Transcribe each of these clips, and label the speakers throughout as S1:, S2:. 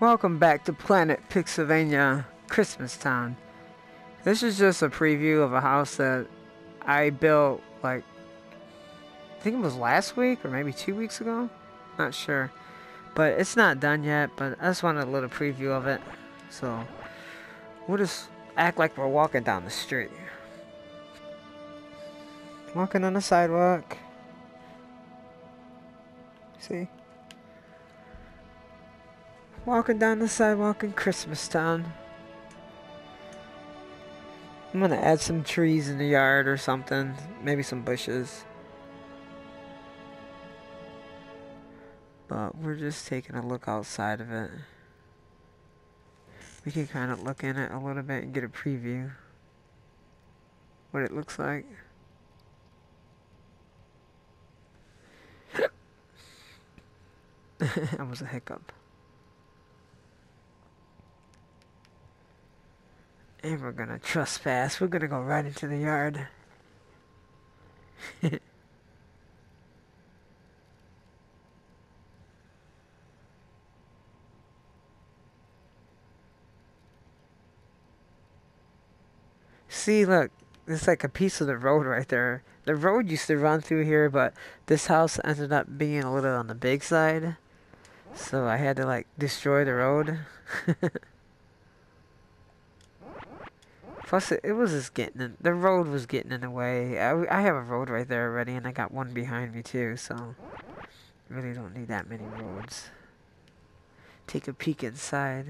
S1: Welcome back to Planet Pixelvania Christmas Town. This is just a preview of a house that I built like I think it was last week or maybe two weeks ago. Not sure. But it's not done yet, but I just wanted a little preview of it. So we'll just act like we're walking down the street. Walking on the sidewalk. See? Walking down the sidewalk in Christmas Town. I'm gonna add some trees in the yard or something. Maybe some bushes. But we're just taking a look outside of it. We can kind of look in it a little bit and get a preview. What it looks like. that was a hiccup. And we're gonna trespass. We're gonna go right into the yard. See, look, it's like a piece of the road right there. The road used to run through here, but this house ended up being a little on the big side. So I had to like destroy the road. Plus, it, was just getting in, the road was getting in the way. I, I have a road right there already, and I got one behind me too, so really don't need that many roads. Take a peek inside.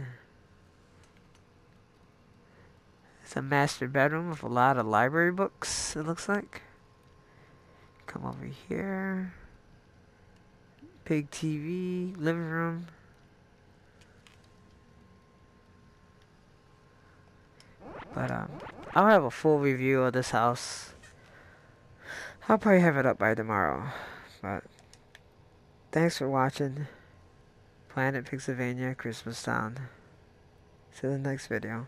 S1: It's a master bedroom with a lot of library books, it looks like. Come over here. Big TV, living room. But um, I'll have a full review of this house. I'll probably have it up by tomorrow. But thanks for watching Planet Pixelvania Christmas Town. See you in the next video.